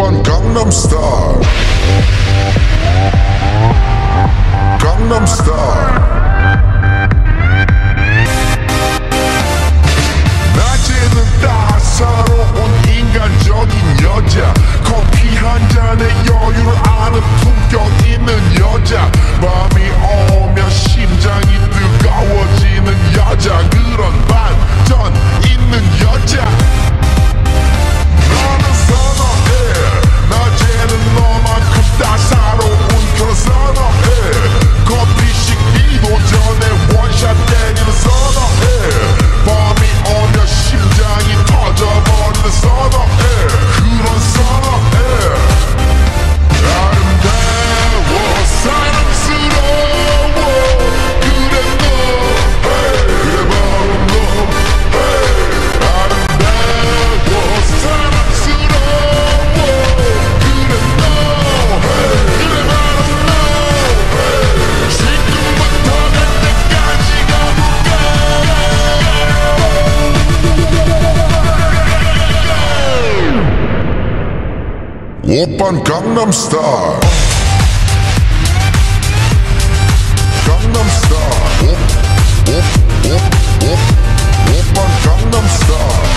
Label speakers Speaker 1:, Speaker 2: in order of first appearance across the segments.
Speaker 1: on Gangnam Style. Gangnam Style. Open Gangnam Star. Gangnam Style. Open Gangnam Style.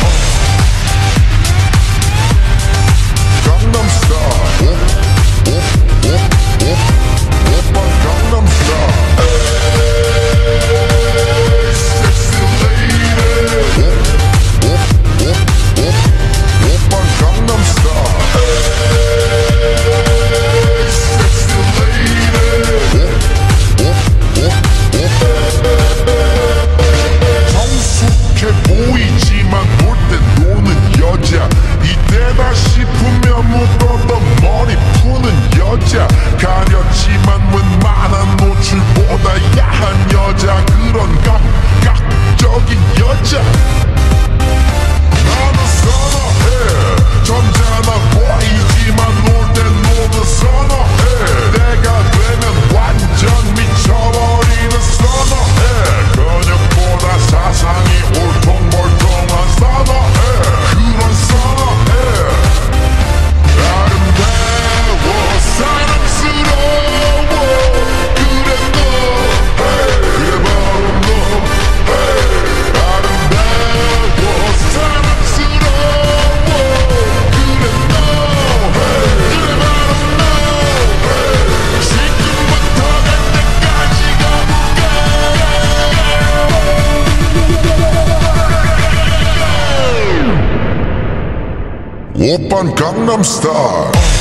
Speaker 1: Open Gangnam Star.